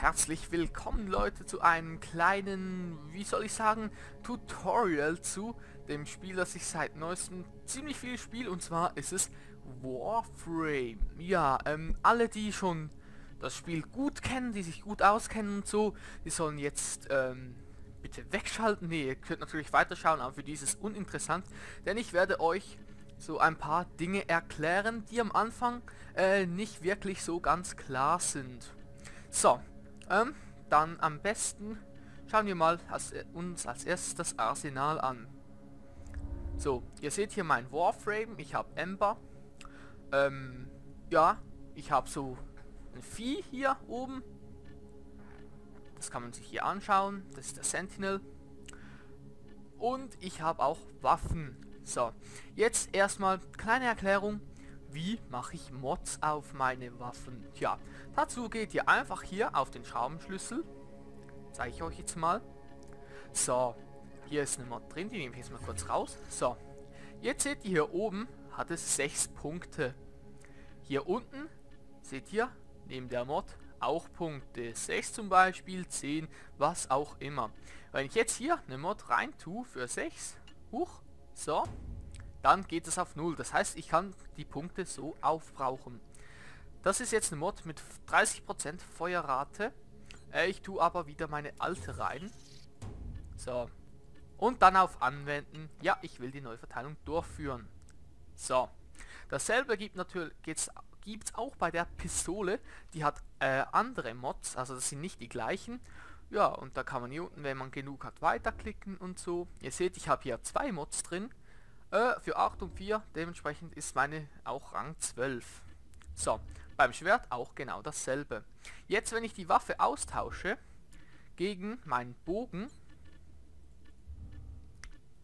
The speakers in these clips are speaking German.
Herzlich willkommen Leute zu einem kleinen, wie soll ich sagen, Tutorial zu dem Spiel, das ich seit neuestem ziemlich viel spiele und zwar ist es Warframe. Ja, ähm, alle die schon das Spiel gut kennen, die sich gut auskennen und so, die sollen jetzt ähm, bitte wegschalten. Ne, ihr könnt natürlich weiterschauen, aber für dieses uninteressant, denn ich werde euch so ein paar Dinge erklären, die am Anfang äh, nicht wirklich so ganz klar sind. So, ähm, dann am besten schauen wir mal als, äh, uns als erstes das Arsenal an. So, ihr seht hier mein Warframe, ich habe Ember. Ähm, ja, ich habe so ein Vieh hier oben. Das kann man sich hier anschauen, das ist der Sentinel. Und ich habe auch Waffen. So, jetzt erstmal kleine Erklärung, wie mache ich Mods auf meine Waffen? Tja, dazu geht ihr einfach hier auf den Schraubenschlüssel. Zeige ich euch jetzt mal. So, hier ist eine Mod drin, die nehme ich jetzt mal kurz raus. So, jetzt seht ihr hier oben, hat es 6 Punkte. Hier unten, seht ihr, neben der Mod auch Punkte. 6 zum Beispiel, 10, was auch immer. Wenn ich jetzt hier eine Mod rein tue für 6, hoch, so, dann geht es auf 0. Das heißt, ich kann die Punkte so aufbrauchen. Das ist jetzt eine Mod mit 30% Feuerrate. Äh, ich tue aber wieder meine alte rein. So. Und dann auf Anwenden. Ja, ich will die Neuverteilung durchführen. So. Dasselbe gibt natürlich geht's gibt's auch bei der Pistole. Die hat äh, andere Mods, also das sind nicht die gleichen. Ja, und da kann man hier unten, wenn man genug hat, weiterklicken und so. Ihr seht, ich habe hier zwei Mods drin. Äh, für 8 und 4, dementsprechend ist meine auch Rang 12. So, beim Schwert auch genau dasselbe. Jetzt, wenn ich die Waffe austausche gegen meinen Bogen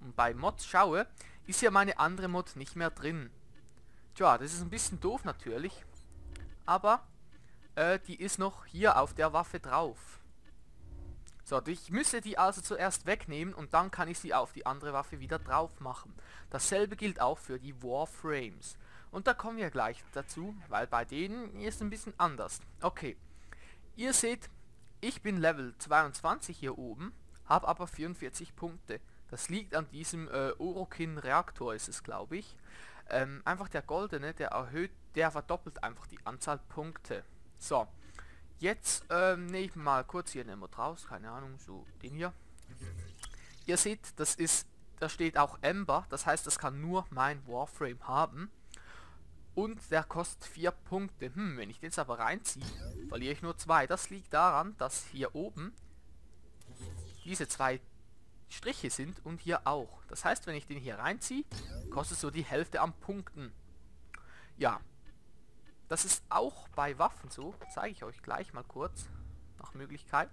und bei Mods schaue, ist ja meine andere Mod nicht mehr drin. Tja, das ist ein bisschen doof natürlich, aber äh, die ist noch hier auf der Waffe drauf. So, ich müsse die also zuerst wegnehmen und dann kann ich sie auf die andere Waffe wieder drauf machen. Dasselbe gilt auch für die Warframes. Und da kommen wir gleich dazu, weil bei denen ist es ein bisschen anders. Okay, ihr seht, ich bin Level 22 hier oben, habe aber 44 Punkte. Das liegt an diesem äh, Orokin Reaktor ist es, glaube ich. Ähm, einfach der goldene, der erhöht, der verdoppelt einfach die Anzahl Punkte. So, Jetzt ähm, nehme ich mal kurz hier eine Mod raus, keine Ahnung, so den hier. Ihr seht, das ist, da steht auch Ember, das heißt, das kann nur mein Warframe haben. Und der kostet 4 Punkte. Hm, wenn ich den jetzt aber reinziehe, verliere ich nur 2. Das liegt daran, dass hier oben diese zwei Striche sind und hier auch. Das heißt, wenn ich den hier reinziehe, kostet so die Hälfte an Punkten. Ja, das ist auch bei Waffen so. Zeige ich euch gleich mal kurz. Nach Möglichkeit.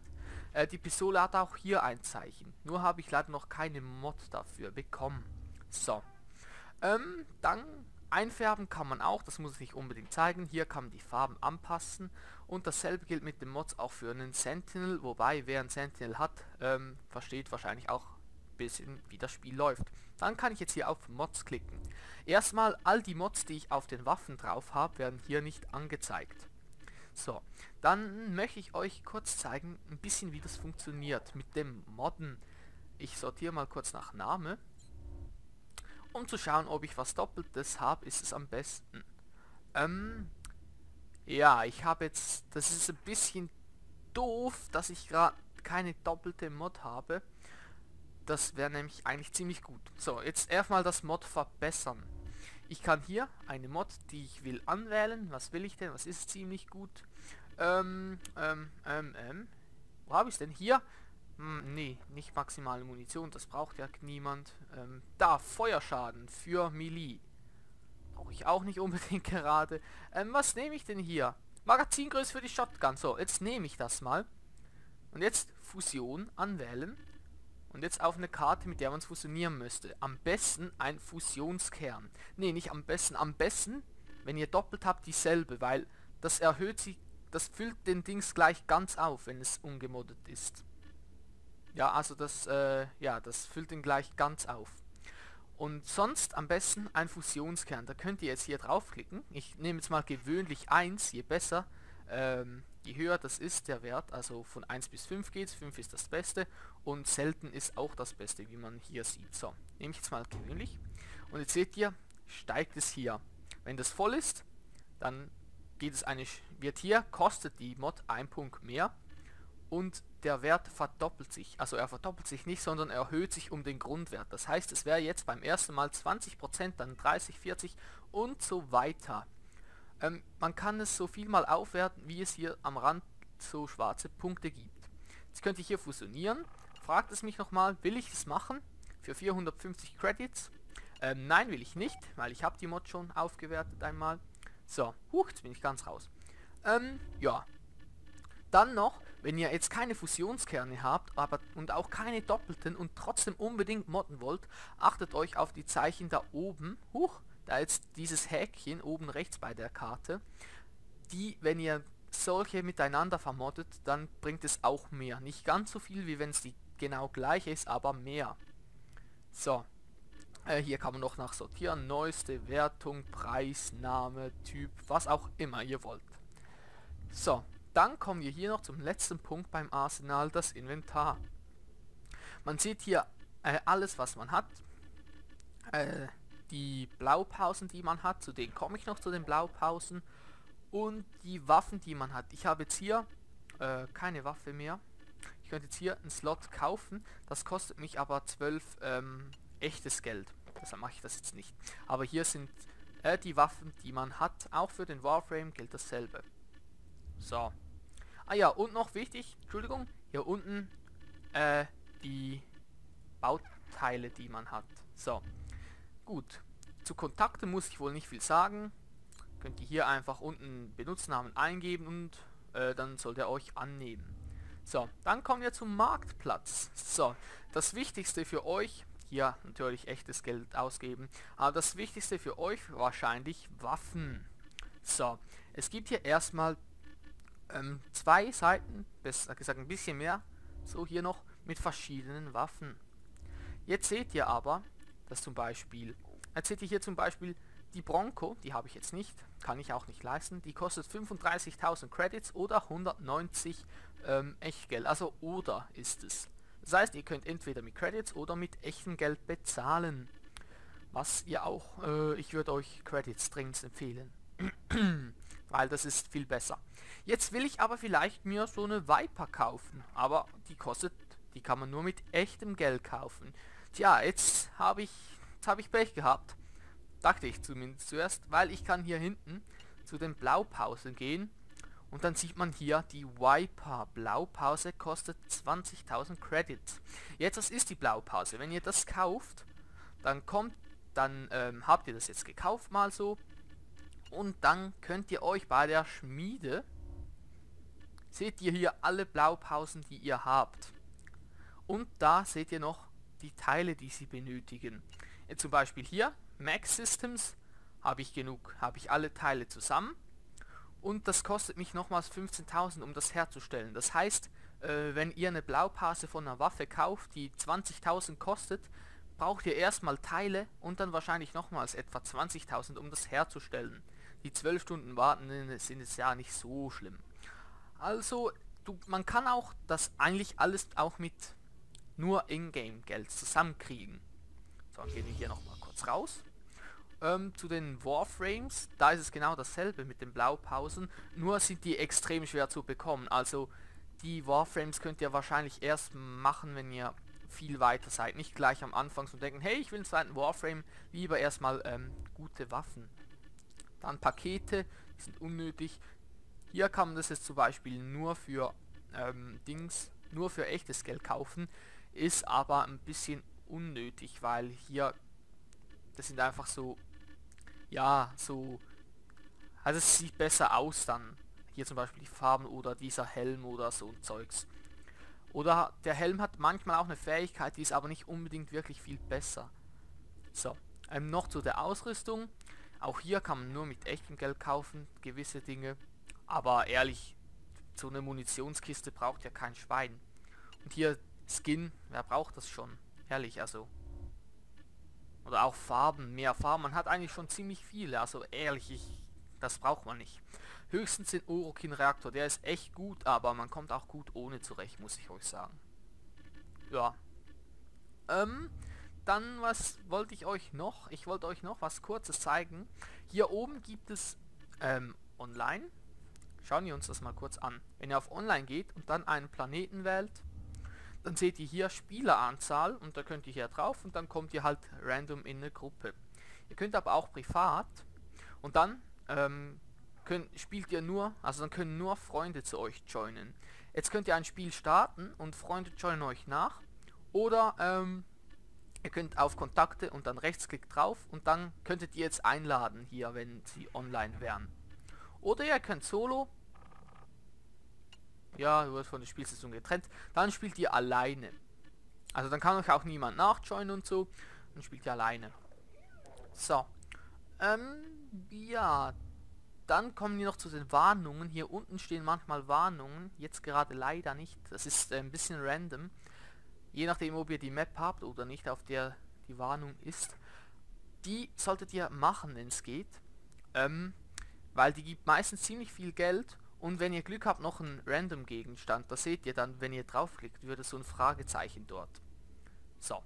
Äh, die Pistole hat auch hier ein Zeichen. Nur habe ich leider noch keine Mod dafür bekommen. So. Ähm, dann einfärben kann man auch. Das muss ich nicht unbedingt zeigen. Hier kann man die Farben anpassen. Und dasselbe gilt mit den Mods auch für einen Sentinel. Wobei, wer einen Sentinel hat, ähm, versteht wahrscheinlich auch bisschen wie das Spiel läuft. Dann kann ich jetzt hier auf Mods klicken. Erstmal all die Mods, die ich auf den Waffen drauf habe, werden hier nicht angezeigt. So, dann möchte ich euch kurz zeigen, ein bisschen wie das funktioniert mit dem Modden. Ich sortiere mal kurz nach Name. Um zu schauen, ob ich was Doppeltes habe, ist es am besten. Ähm, ja, ich habe jetzt, das ist ein bisschen doof, dass ich gerade keine doppelte Mod habe. Das wäre nämlich eigentlich ziemlich gut. So, jetzt erstmal das Mod verbessern. Ich kann hier eine Mod, die ich will, anwählen. Was will ich denn? Was ist ziemlich gut? Ähm, ähm, ähm, ähm. Wo habe ich denn? Hier? Hm, nee, nicht maximale Munition. Das braucht ja niemand. Ähm, da, Feuerschaden für Melee. Brauche ich auch nicht unbedingt gerade. Ähm, was nehme ich denn hier? Magazingröße für die Shotgun. So, jetzt nehme ich das mal. Und jetzt Fusion anwählen. Und jetzt auf eine Karte, mit der man es fusionieren müsste. Am besten ein Fusionskern. Ne, nicht am besten. Am besten, wenn ihr doppelt habt, dieselbe, weil das erhöht sich, das füllt den Dings gleich ganz auf, wenn es ungemoddet ist. Ja, also das, äh, ja, das füllt den gleich ganz auf. Und sonst am besten ein Fusionskern. Da könnt ihr jetzt hier draufklicken. Ich nehme jetzt mal gewöhnlich eins, je besser. Ähm, je höher das ist, der Wert, also von 1 bis 5 geht 5 ist das Beste und selten ist auch das Beste, wie man hier sieht. So, nehme ich jetzt mal gewöhnlich und jetzt seht ihr, steigt es hier. Wenn das voll ist, dann geht es eine, wird hier, kostet die Mod ein Punkt mehr und der Wert verdoppelt sich. Also er verdoppelt sich nicht, sondern er erhöht sich um den Grundwert. Das heißt, es wäre jetzt beim ersten Mal 20%, dann 30, 40 und so weiter. Ähm, man kann es so viel mal aufwerten, wie es hier am Rand so schwarze Punkte gibt. Jetzt könnte ich hier fusionieren. Fragt es mich nochmal, will ich es machen? Für 450 Credits? Ähm, nein, will ich nicht, weil ich habe die Mod schon aufgewertet einmal. So, huch, jetzt bin ich ganz raus. Ähm, ja. Dann noch, wenn ihr jetzt keine Fusionskerne habt, aber und auch keine doppelten und trotzdem unbedingt modden wollt, achtet euch auf die Zeichen da oben. Huch, da jetzt dieses Häkchen oben rechts bei der Karte. Die, wenn ihr solche miteinander vermoddet, dann bringt es auch mehr. Nicht ganz so viel, wie wenn es die genau gleich ist, aber mehr. So, äh, hier kann man noch nach sortieren. Neueste Wertung, Preis, Name, Typ, was auch immer ihr wollt. So, dann kommen wir hier noch zum letzten Punkt beim Arsenal, das Inventar. Man sieht hier äh, alles, was man hat. Äh, die Blaupausen, die man hat, zu denen komme ich noch zu den Blaupausen. Und die Waffen, die man hat. Ich habe jetzt hier äh, keine Waffe mehr. Ich könnte jetzt hier einen Slot kaufen. Das kostet mich aber 12 ähm, echtes Geld. Deshalb mache ich das jetzt nicht. Aber hier sind äh, die Waffen, die man hat. Auch für den Warframe gilt dasselbe. So. Ah ja, und noch wichtig, Entschuldigung, hier unten äh, die Bauteile, die man hat. So. Gut. Zu Kontakten muss ich wohl nicht viel sagen. Könnt ihr hier einfach unten Benutzernamen eingeben und äh, dann sollt ihr euch annehmen. So, dann kommen wir zum Marktplatz. So, das Wichtigste für euch hier natürlich echtes Geld ausgeben. Aber das Wichtigste für euch wahrscheinlich Waffen. So, es gibt hier erstmal ähm, zwei Seiten, besser gesagt ein bisschen mehr, so hier noch mit verschiedenen Waffen. Jetzt seht ihr aber, dass zum Beispiel, jetzt seht ihr hier zum Beispiel die Bronco, die habe ich jetzt nicht, kann ich auch nicht leisten, die kostet 35.000 Credits oder 190 ähm, Echtgeld, also oder ist es. Das heißt, ihr könnt entweder mit Credits oder mit echtem Geld bezahlen. Was ihr auch, äh, ich würde euch Credits dringend empfehlen. Weil das ist viel besser. Jetzt will ich aber vielleicht mir so eine Viper kaufen. Aber die kostet, die kann man nur mit echtem Geld kaufen. Tja, jetzt habe ich, jetzt habe ich Pech gehabt. Dachte ich zumindest zuerst, weil ich kann hier hinten zu den Blaupausen gehen und dann sieht man hier, die Wiper Blaupause kostet 20.000 Credits. Jetzt, was ist die Blaupause? Wenn ihr das kauft, dann kommt, dann ähm, habt ihr das jetzt gekauft mal so. Und dann könnt ihr euch bei der Schmiede, seht ihr hier alle Blaupausen, die ihr habt. Und da seht ihr noch die Teile, die sie benötigen. Jetzt zum Beispiel hier, Mac Systems, habe ich genug, habe ich alle Teile zusammen und das kostet mich nochmals 15.000, um das herzustellen. Das heißt, äh, wenn ihr eine Blaupause von einer Waffe kauft, die 20.000 kostet, braucht ihr erstmal Teile und dann wahrscheinlich nochmals etwa 20.000, um das herzustellen. Die 12 Stunden warten sind es ja nicht so schlimm. Also, du, man kann auch das eigentlich alles auch mit nur Ingame-Geld zusammenkriegen. So, dann gehen wir hier nochmal kurz raus. Ähm, zu den Warframes, da ist es genau dasselbe mit den Blaupausen, nur sind die extrem schwer zu bekommen. Also die Warframes könnt ihr wahrscheinlich erst machen, wenn ihr viel weiter seid. Nicht gleich am Anfang zu denken, hey, ich will einen zweiten Warframe, lieber erstmal ähm, gute Waffen. Dann Pakete, die sind unnötig. Hier kann man das jetzt zum Beispiel nur für ähm, Dings, nur für echtes Geld kaufen, ist aber ein bisschen unnötig, weil hier das sind einfach so, ja, so, also es sieht besser aus dann. Hier zum Beispiel die Farben oder dieser Helm oder so ein Zeugs. Oder der Helm hat manchmal auch eine Fähigkeit, die ist aber nicht unbedingt wirklich viel besser. So, ähm, noch zu der Ausrüstung. Auch hier kann man nur mit echtem Geld kaufen, gewisse Dinge. Aber ehrlich, so eine Munitionskiste braucht ja kein Schwein. Und hier Skin, wer braucht das schon? Ehrlich, also oder auch Farben, mehr Farben. Man hat eigentlich schon ziemlich viele. Also ehrlich, ich, Das braucht man nicht. Höchstens den Orokin-Reaktor, der ist echt gut, aber man kommt auch gut ohne zurecht, muss ich euch sagen. Ja. Ähm, dann was wollte ich euch noch? Ich wollte euch noch was kurzes zeigen. Hier oben gibt es ähm, online. Schauen wir uns das mal kurz an. Wenn ihr auf online geht und dann einen Planeten wählt, dann seht ihr hier Spieleranzahl und da könnt ihr hier drauf und dann kommt ihr halt random in eine Gruppe. Ihr könnt aber auch privat und dann ähm, könnt, spielt ihr nur, also dann können nur Freunde zu euch joinen. Jetzt könnt ihr ein Spiel starten und Freunde joinen euch nach oder ähm, ihr könnt auf Kontakte und dann Rechtsklick drauf und dann könntet ihr jetzt einladen hier, wenn sie online wären. Oder ihr könnt solo, ja, du wirst von der Spielstation getrennt, dann spielt ihr alleine. Also dann kann euch auch niemand nachjoinen und so, dann spielt ihr alleine. So. Ähm, ja, dann kommen wir noch zu den Warnungen. Hier unten stehen manchmal Warnungen, jetzt gerade leider nicht. Das ist äh, ein bisschen random. Je nachdem, ob ihr die Map habt oder nicht, auf der die Warnung ist. Die solltet ihr machen, wenn es geht. Ähm, weil die gibt meistens ziemlich viel Geld und wenn ihr Glück habt, noch einen random Gegenstand. Da seht ihr dann, wenn ihr draufklickt, würde so ein Fragezeichen dort. So.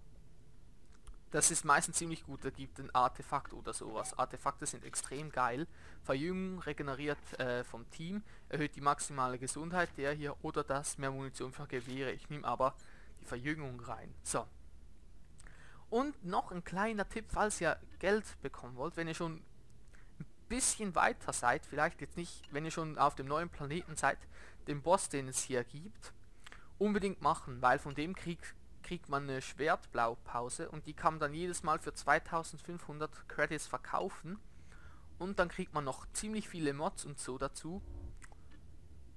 Das ist meistens ziemlich gut, da gibt ein Artefakt oder sowas. Artefakte sind extrem geil. Verjüngung regeneriert äh, vom Team, erhöht die maximale Gesundheit der hier oder das, mehr Munition für Gewehre. Ich nehme aber die Verjüngung rein. So. Und noch ein kleiner Tipp, falls ihr Geld bekommen wollt, wenn ihr schon bisschen weiter seid, vielleicht jetzt nicht, wenn ihr schon auf dem neuen Planeten seid, den Boss, den es hier gibt, unbedingt machen, weil von dem Krieg kriegt man eine Schwertblaupause und die kann man dann jedes Mal für 2500 Credits verkaufen. Und dann kriegt man noch ziemlich viele Mods und so dazu.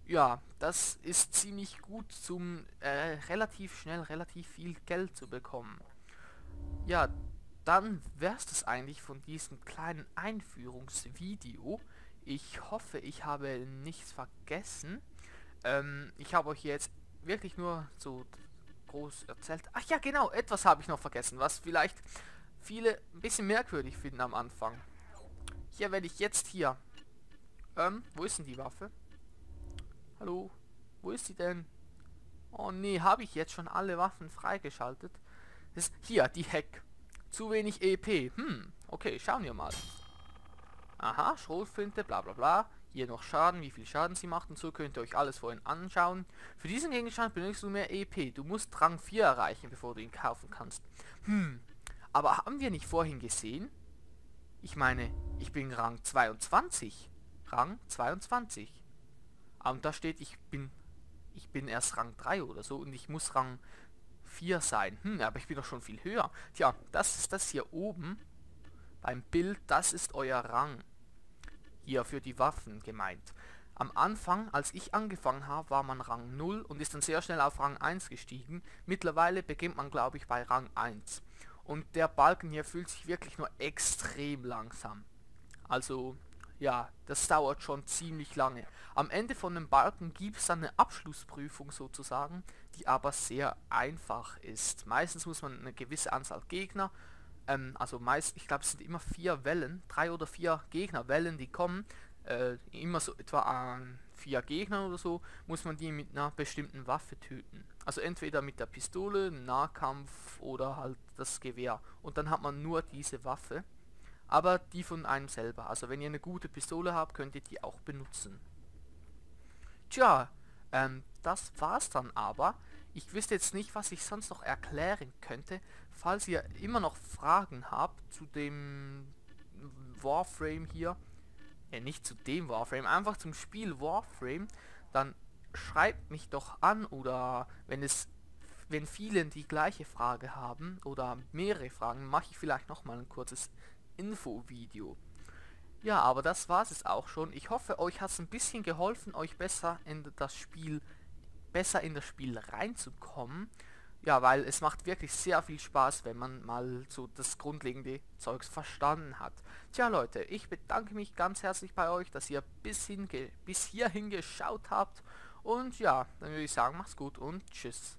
Ja, das ist ziemlich gut zum äh, relativ schnell relativ viel Geld zu bekommen. Ja, dann wär's das eigentlich von diesem kleinen Einführungsvideo. Ich hoffe, ich habe nichts vergessen. Ähm, ich habe euch jetzt wirklich nur so groß erzählt. Ach ja, genau, etwas habe ich noch vergessen, was vielleicht viele ein bisschen merkwürdig finden am Anfang. Hier werde ich jetzt hier... Ähm, wo ist denn die Waffe? Hallo? Wo ist sie denn? Oh nee, habe ich jetzt schon alle Waffen freigeschaltet? Das ist hier, die Heck. Zu wenig EP. Hm, okay, schauen wir mal. Aha, Schrotflinte, bla bla bla. Hier noch Schaden, wie viel Schaden sie macht und so könnt ihr euch alles vorhin anschauen. Für diesen Gegenstand benötigst du mehr EP. Du musst Rang 4 erreichen, bevor du ihn kaufen kannst. Hm, aber haben wir nicht vorhin gesehen? Ich meine, ich bin Rang 22. Rang 22. Und da steht, ich bin ich bin erst Rang 3 oder so und ich muss Rang 4 sein. Hm, aber ich bin doch schon viel höher. Tja, das ist das hier oben beim Bild, das ist euer Rang hier für die Waffen gemeint. Am Anfang, als ich angefangen habe, war man Rang 0 und ist dann sehr schnell auf Rang 1 gestiegen. Mittlerweile beginnt man, glaube ich, bei Rang 1. Und der Balken hier fühlt sich wirklich nur extrem langsam. Also, ja, das dauert schon ziemlich lange. Am Ende von dem Balken gibt es dann eine Abschlussprüfung sozusagen, die aber sehr einfach ist. Meistens muss man eine gewisse Anzahl Gegner ähm, also meist, ich glaube es sind immer vier Wellen, drei oder vier Gegnerwellen, die kommen, äh, immer so etwa an vier Gegner oder so, muss man die mit einer bestimmten Waffe töten. Also entweder mit der Pistole, Nahkampf oder halt das Gewehr. Und dann hat man nur diese Waffe, aber die von einem selber. Also wenn ihr eine gute Pistole habt, könnt ihr die auch benutzen. Tja, ähm, das war's dann aber. Ich wüsste jetzt nicht, was ich sonst noch erklären könnte. Falls ihr immer noch Fragen habt zu dem Warframe hier, äh, nicht zu dem Warframe, einfach zum Spiel Warframe, dann schreibt mich doch an oder wenn es wenn vielen die gleiche Frage haben oder mehrere Fragen, mache ich vielleicht noch mal ein kurzes Infovideo. Ja, aber das war es auch schon. Ich hoffe, euch hat es ein bisschen geholfen, euch besser in das Spiel besser in das Spiel reinzukommen. Ja, weil es macht wirklich sehr viel Spaß, wenn man mal so das grundlegende Zeugs verstanden hat. Tja Leute, ich bedanke mich ganz herzlich bei euch, dass ihr bis, bis hierhin geschaut habt. Und ja, dann würde ich sagen, macht's gut und tschüss.